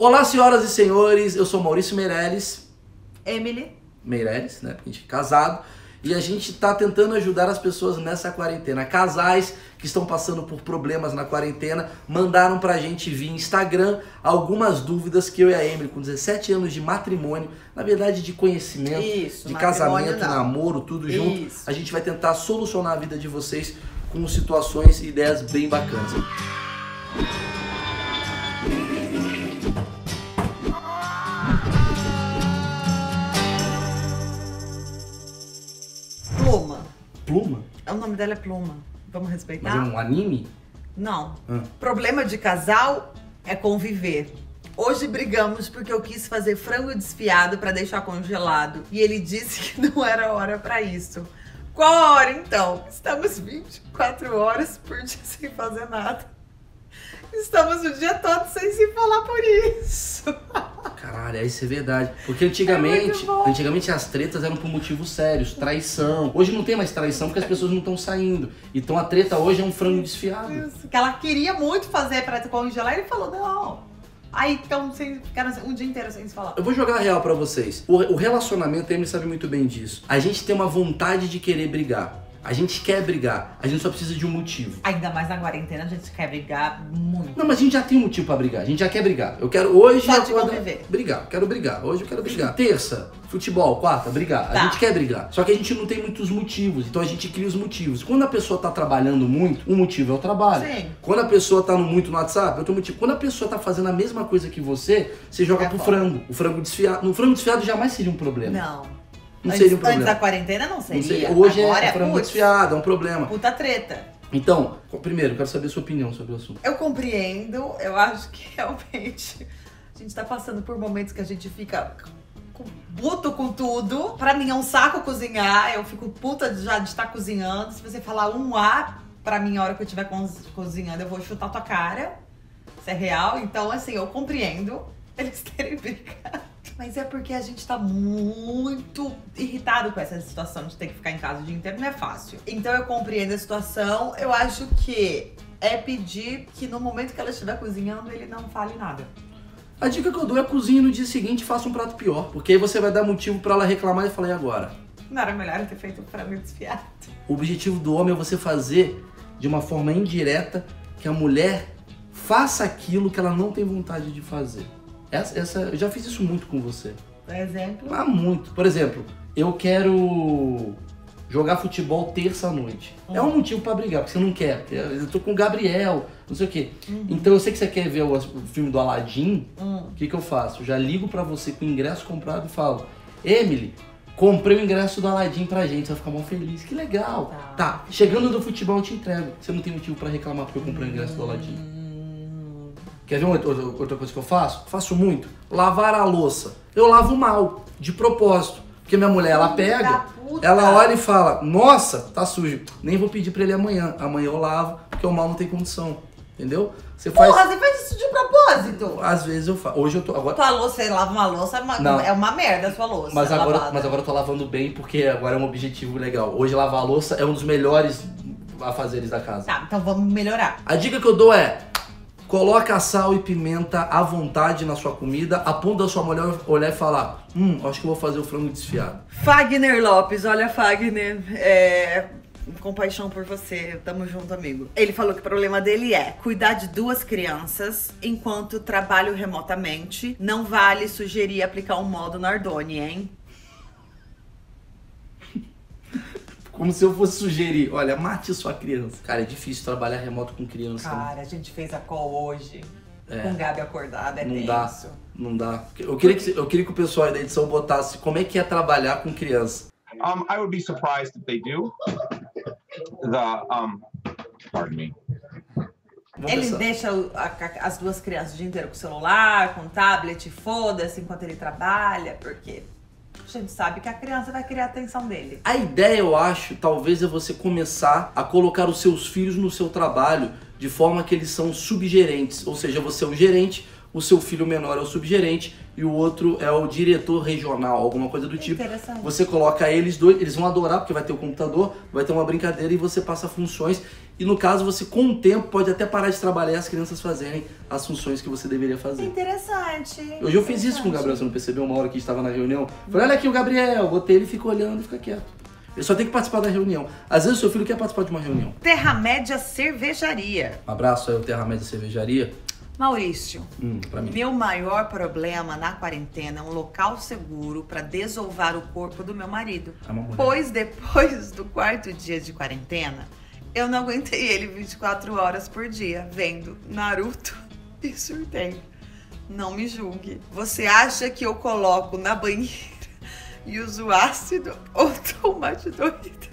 Olá, senhoras e senhores, eu sou Maurício Meirelles. Emily. Meirelles, né? Porque a gente é casado. E a gente está tentando ajudar as pessoas nessa quarentena. Casais que estão passando por problemas na quarentena mandaram pra gente via Instagram algumas dúvidas que eu e a Emily, com 17 anos de matrimônio, na verdade de conhecimento, Isso, de casamento, não. namoro, tudo junto, Isso. a gente vai tentar solucionar a vida de vocês com situações e ideias bem bacanas. Pluma. Dela é Pluma. Vamos respeitar? Mas é um anime? Não. Ah. Problema de casal é conviver. Hoje brigamos porque eu quis fazer frango desfiado pra deixar congelado e ele disse que não era hora pra isso. Qual a hora então? Estamos 24 horas por dia sem fazer nada. Estamos o dia todo sem se falar por isso. Caralho, isso é verdade. Porque É antigamente, bom. antigamente as tretas eram por motivos sérios, traição. Hoje não tem mais traição porque as pessoas não estão saindo. Então a treta hoje é um frango desfiado. Isso, que ela queria muito fazer pra congelar e ele falou: não. Aí então ficaram um dia inteiro sem se falar. Eu vou jogar a real pra vocês. O, o relacionamento, a Emily sabe muito bem disso. A gente tem uma vontade de querer brigar. A gente quer brigar. A gente só precisa de um motivo. Ainda mais na quarentena, a gente quer brigar muito. Não, mas a gente já tem um motivo pra brigar. A gente já quer brigar. Eu quero hoje Só de acordar- conviver. brigar. Quero brigar. Hoje eu quero brigar. Terça, futebol. Quarta, brigar. A Tá. gente quer brigar. Só que a gente não tem muitos motivos. Então a gente cria os motivos. Quando a pessoa tá trabalhando muito, um motivo é o trabalho. Sim. Quando a pessoa tá muito no WhatsApp, outro motivo. Quando a pessoa tá fazendo a mesma coisa que você, você joga É pro frango. O frango desfiado. No frango desfiado jamais seria um problema. Não. Não antes, seria um antes problema. da quarentena não Não seria. seria. Hoje Agora é frango putz, desfiado, é um problema. Puta treta. Então, primeiro, quero saber a sua opinião sobre o assunto. Eu compreendo, eu acho que realmente a gente tá passando por momentos que a gente fica puto com tudo. Pra mim é um saco cozinhar, eu fico puta já de estar cozinhando. Se você falar um A pra mim a hora que eu estiver co- cozinhando, eu vou chutar tua cara. Isso é real. Então, assim, eu compreendo eles terem brigado. Mas é porque a gente tá muito irritado com essa situação de ter que ficar em casa o dia inteiro, não é fácil. Então eu compreendo a situação. Eu acho que é pedir que no momento que ela estiver cozinhando, ele não fale nada. A dica que eu dou é cozinhe no dia seguinte e faça um prato pior. Porque aí você vai dar motivo pra ela reclamar e falar, e agora? Não era melhor eu ter feito pra mim desfiado. O objetivo do homem é você fazer de uma forma indireta que a mulher faça aquilo que ela não tem vontade de fazer. Essa, essa- eu já fiz isso muito com você. Por exemplo. Há muito. Por exemplo, eu quero jogar futebol terça à noite. É um motivo pra brigar, porque você não quer. Eu tô com o Gabriel, não sei o quê. Então eu sei que você quer ver o, o filme do Aladdin. Hum. O que, que eu faço? Eu já ligo pra você com o ingresso comprado e falo: Emily, comprei o ingresso do Aladdin pra gente. Você vai ficar mó feliz. Que legal. Tá. Tá, chegando do futebol eu te entrego. Você não tem motivo pra reclamar porque eu comprei o ingresso do Aladdin. Quer ver outra, coisa que eu faço? Faço muito. Lavar a louça. Eu lavo mal, de propósito. Porque minha mulher, ela pega, ela olha e fala: Nossa, tá sujo. Nem vou pedir pra ele amanhã. Amanhã eu lavo, porque o mal não tem condição. Entendeu? Você faz. Porra, você faz isso de propósito. Às vezes eu faço. Hoje eu tô. Agora, Tua louça, você lava uma louça, é uma, Não. é uma merda a sua louça. mas, agora, lavada. mas agora eu tô lavando bem, porque agora é um objetivo legal. Hoje lavar a louça é um dos melhores afazeres da casa. Tá, então vamos melhorar. A dica que eu dou é: coloca sal e pimenta à vontade na sua comida, a ponto da sua mulher olhar e falar: Hum, acho que vou fazer o frango desfiado. Fagner Lopes, olha Fagner, é... compaixão por você, tamo junto, amigo. Ele falou que o problema dele é cuidar de duas crianças enquanto trabalho remotamente. Não vale sugerir aplicar um modo Nardoni, hein? Como se eu fosse sugerir: olha, mate sua criança. Cara, é difícil trabalhar remoto com criança. né? Cara, a gente fez a call hoje É. com Gabi acordada, é Não dá. Não dá. Eu queria, que, eu queria que o pessoal aí da edição botasse como é que é trabalhar com criança. Um, I would be surprised if they do. The um, pardon me. Vamos Ele pensar. deixa o- a- a- as duas crianças o dia inteiro com celular, com tablet, foda-se enquanto ele trabalha, porque a gente sabe que a criança vai querer a atenção dele. A ideia, eu acho, talvez é você começar a colocar os seus filhos no seu trabalho de forma que eles são subgerentes. Ou seja, você é o gerente, o seu filho menor é o subgerente e o outro é o diretor regional, alguma coisa do tipo. Interessante. Você coloca eles dois, eles vão adorar porque vai ter o computador, vai ter uma brincadeira e você passa funções. E no caso, você com o tempo pode até parar de trabalhar e as crianças fazerem as funções que você deveria fazer. Interessante. Hoje eu fiz isso com o Gabriel, você não percebeu uma hora que estava na reunião? Falei, olha aqui o Gabriel, botei ele e fica olhando e fica quieto. Ele só tem que participar da reunião. Às vezes o seu filho quer participar de uma reunião. Terra-média Cervejaria. Um abraço aí ao Terra Média Cervejaria. Maurício, Hum, meu maior problema na quarentena é um local seguro para desovar o corpo do meu marido. É. Pois depois do quarto dia de quarentena, eu não aguentei ele 24 horas por dia vendo Naruto e surtei. Não me julgue. Você acha que eu coloco na banheira e uso ácido ou tomate doido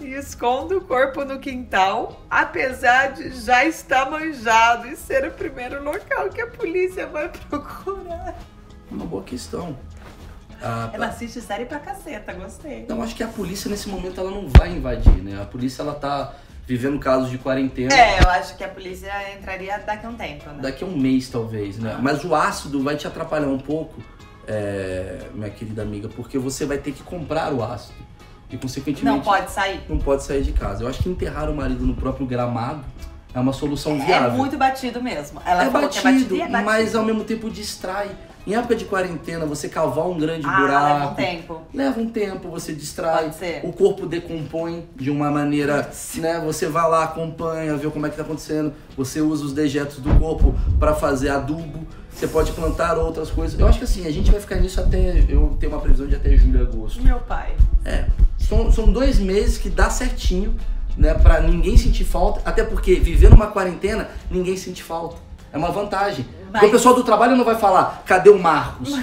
e escondo o corpo no quintal, apesar de já estar manjado e ser o primeiro local que a polícia vai procurar? Uma boa questão. Ah, Ela assiste série pra caceta, gostei. Não, acho que a polícia nesse momento ela não vai invadir, né? A polícia ela tá vivendo casos de quarentena. É, eu acho que a polícia entraria daqui a um tempo, né? Daqui a um mês, talvez, né? Mas o ácido vai te atrapalhar um pouco, é, minha querida amiga, porque você vai ter que comprar o ácido. E, consequentemente, Não pode sair. não pode sair de casa. Eu acho que enterrar o marido no próprio gramado é uma solução É viável. muito batido mesmo. Ela É batido, que é batido e é batido. mas ao mesmo tempo distrai. Em época de quarentena, você cavar um grande ah, buraco. leva um tempo. Leva um tempo, você distrai, Pode ser. o corpo decompõe de uma maneira, né? Você vai lá, acompanha, vê como é que tá acontecendo. Você usa os dejetos do corpo para fazer adubo. Você pode plantar outras coisas. Eu acho que assim, a gente vai ficar nisso até. Eu tenho uma previsão de até julho, agosto. Meu pai. É. São, são dois meses que dá certinho, né? Pra ninguém sentir falta. Até porque viver numa quarentena, ninguém sente falta. É uma vantagem. Mas- Porque o pessoal do trabalho não vai falar, cadê o Marcos?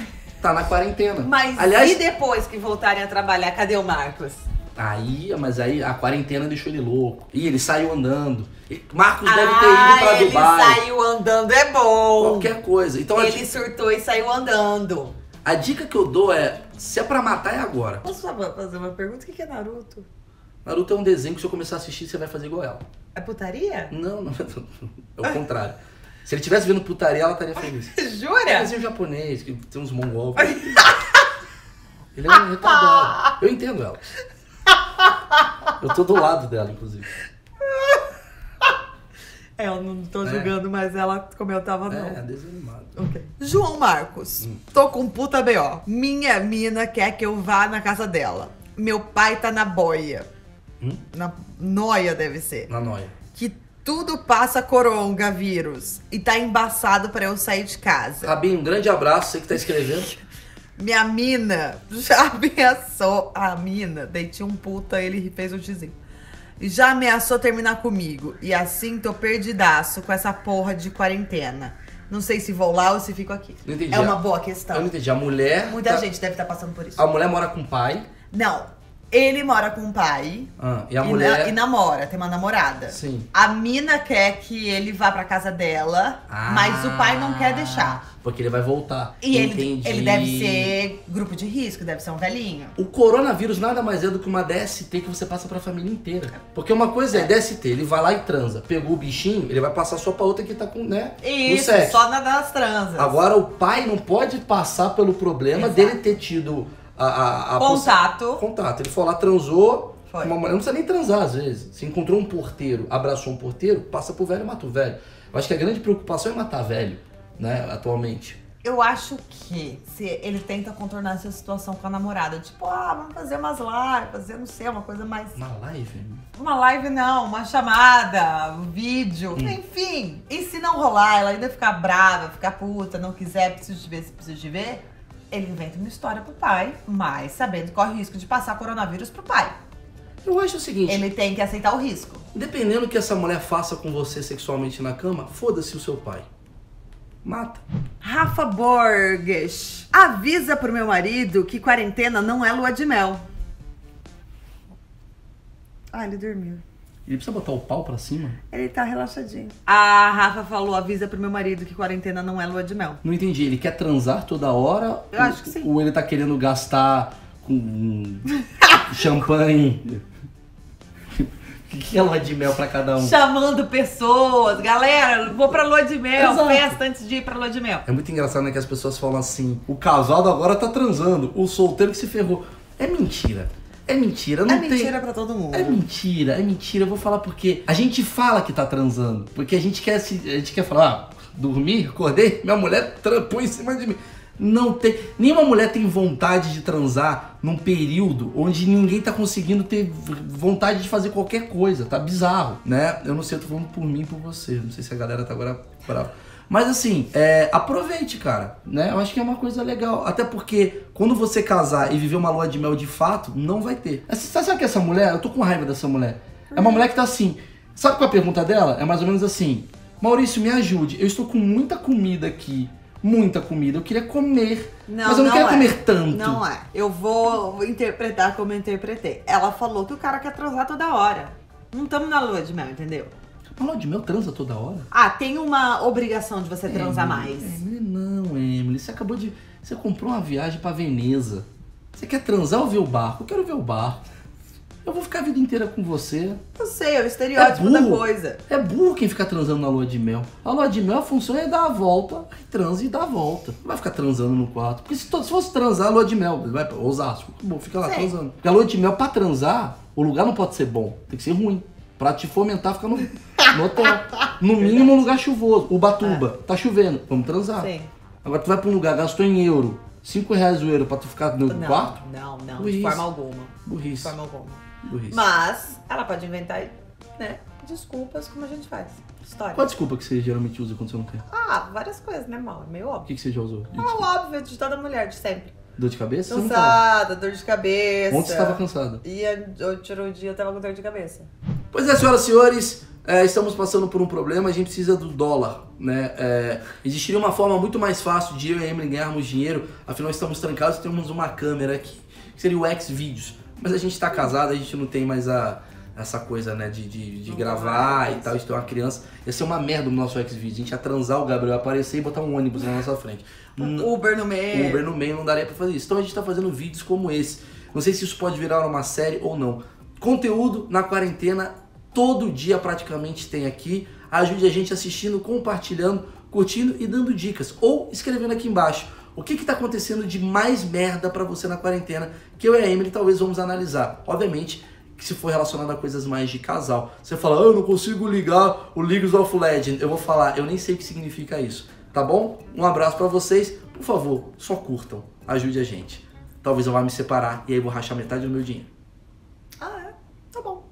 Tá na quarentena. Mas Aliás, e depois que voltarem a trabalhar, cadê o Marcos? Aí, mas aí a quarentena deixou ele louco. E ele saiu andando. Marcos deve ter ah, ido pra ele Dubai. saiu andando, é bom. Qualquer coisa. Então Ele di- surtou e saiu andando. a dica que eu dou é: se é pra matar, é agora. Posso só fazer uma pergunta? O que é Naruto? Naruto é um desenho que se eu começar a assistir, você vai fazer igual ela. É putaria? Não, não. É o contrário. Se ele tivesse vendo putaria, ela estaria feliz. É um Jura? desenho japonês, que tem uns mongol. Ele é um retardado. Eu entendo ela. Eu tô do lado dela, inclusive. É, eu não tô É. julgando, mas ela como eu tava, não. É, desenho animado. Ok. João Marcos, tô com puta BO. Minha mina quer que eu vá na casa dela. Meu pai tá na boia. Hum? Na noia deve ser. Na noia. Que tudo passa coronavírus e tá embaçado pra eu sair de casa. Rabinho, um grande abraço, você que tá escrevendo. Minha mina já ameaçou. A mina, tinha um puta, ele fez o xizinho. Já ameaçou terminar comigo. E assim tô perdidaço com essa porra de quarentena. Não sei se vou lá ou se fico aqui. Não entendi. É uma boa Eu não questão. entendi. A mulher. Muita tá- gente deve estar passando por isso. A mulher mora com o pai. Não, ele mora com o pai. ah, e a e, mulher. na- e namora, tem uma namorada. Sim. A mina quer que ele vá pra casa dela, mas o pai não quer deixar. Porque ele vai voltar. E ele, Entendi. ele deve ser grupo de risco, deve ser um velhinho. O coronavírus nada mais é do que uma DST que você passa pra família inteira. Porque uma coisa é, DST, ele vai lá e transa. Pegou o bichinho, ele vai passar só pra outra que tá com, né? no Isso, sexo. só na das transas. Agora o pai não pode passar pelo problema Exato. dele ter tido a, a, a Contato. contato. Ele foi lá, transou. Foi. Uma mulher não precisa nem transar às vezes. Se encontrou um porteiro, abraçou um porteiro, passa pro velho e mata o velho. Eu acho que a grande preocupação é matar velho, né, atualmente. Eu acho que se ele tenta contornar essa situação com a namorada, tipo, ah, vamos fazer umas lives, fazer, não sei, uma coisa mais. Na live? Uma live não, uma chamada, um vídeo, enfim. E se não rolar, ela ainda ficar brava, ficar puta, não quiser, preciso de ver, se preciso de ver, ele inventa uma história pro pai, mas sabendo que corre o risco de passar coronavírus pro pai. Eu acho o seguinte, Ele tem que aceitar o risco. dependendo do que essa mulher faça com você sexualmente na cama, foda-se o seu pai. Mata. Rafa Borges. Avisa pro meu marido que quarentena não é lua de mel. Ah, ele dormiu. Ele precisa botar o pau pra cima? Ele tá relaxadinho. A Rafa falou: avisa pro meu marido que quarentena não é lua de mel. Não entendi. Ele quer transar toda hora? Eu acho que sim. Ou ele tá querendo gastar com champanhe? O que é lua de mel pra cada um? Chamando pessoas. Galera, vou pra lua de mel. Exato. Festa antes de ir pra lua de mel. É muito engraçado, né, que as pessoas falam assim, o casado agora tá transando, o solteiro que se ferrou. É mentira. É mentira, não é tem... mentira pra todo mundo. É mentira, é mentira. Eu vou falar porque a gente fala que tá transando. Porque a gente quer se, a gente quer falar, ah, dormi, acordei, minha mulher trampou em cima de mim. Não tem. Nenhuma mulher tem vontade de transar num período onde ninguém tá conseguindo ter vontade de fazer qualquer coisa. Tá bizarro, né? Eu não sei, eu tô falando por mim e por você. Não sei se a galera tá agora brava. Mas assim, é, aproveite, cara. Né? Eu acho que é uma coisa legal. Até porque quando você casar e viver uma lua de mel de fato, não vai ter. Você sabe que essa mulher, eu tô com raiva dessa mulher. É uma mulher que tá assim. Sabe qual é a pergunta dela? É mais ou menos assim: Maurício, me ajude. Eu estou com muita comida aqui. Muita comida. Eu queria comer. Não, mas eu não, não quero é. comer tanto. Não é. Eu vou interpretar como eu interpretei. Ela falou que o cara quer transar toda hora. Não estamos na lua de mel, entendeu? A lua de mel transa toda hora? Ah, tem uma obrigação de você transar Emily, mais. Emily, não, Emily. Você acabou de. Você comprou uma viagem pra Veneza. Você quer transar ou ver o barco? Eu quero ver o barco. Eu vou ficar a vida inteira com você. Eu sei, é o estereótipo da burro. coisa. É burro quem fica transando na lua de mel. A lua de mel, a função é dar a volta, aí transa e dá a volta. Não vai ficar transando no quarto. Porque se, se fosse transar a lua de mel, vai pra Osasco, bom, fica lá Sim. transando. Porque a lua de mel, pra transar, o lugar não pode ser bom, tem que ser ruim. Pra te fomentar, fica no, no hotel. No mínimo, um lugar chuvoso. Ubatuba, tá chovendo, vamos transar. Sim. Agora tu vai pra um lugar, gastou em euro, 5 reais o euro pra tu ficar no Não, quarto? não, não, Burrice. de forma alguma. De Burrice. forma alguma. Burrice. Mas ela pode inventar, né, desculpas como a gente faz. História. Qual a desculpa que você geralmente usa quando você não quer? Ah, várias coisas, né, mal? É meio O óbvio. que, que você já usou? É o óbvio de toda mulher, de sempre. Dor de cabeça? Cansada, dor de cabeça. Ontem você estava cansada. E outro dia eu tava com dor de cabeça. Pois é, senhoras e senhores, é, estamos passando por um problema, a gente precisa do dólar, né? É, existiria uma forma muito mais fácil de eu e a Emily ganharmos dinheiro, afinal estamos trancados e temos uma câmera aqui, que seria o Xvideos. Mas a gente está casado, a gente não tem mais a, essa coisa, né, de, de, de gravar e tal, de ter uma criança. Ia ser uma merda no nosso Xvideos, a gente ia transar o Gabriel, aparecer e botar um ônibus na nossa frente. Uber no meio. Uber no meio não daria pra fazer isso. Então a gente tá fazendo vídeos como esse. Não sei se isso pode virar uma série ou não. Conteúdo na quarentena, todo dia praticamente tem aqui. Ajude a gente assistindo, compartilhando, curtindo e dando dicas. Ou escrevendo aqui embaixo. O que que tá acontecendo de mais merda pra você na quarentena? Que eu e a Emily talvez vamos analisar. Obviamente que se for relacionado a coisas mais de casal. Você fala, ah, eu não consigo ligar o League of Legends. Eu vou falar, eu nem sei o que significa isso. Tá bom? Um abraço pra vocês. Por favor, só curtam. Ajude a gente. Talvez eu vá me separar e aí vou rachar metade do meu dinheiro.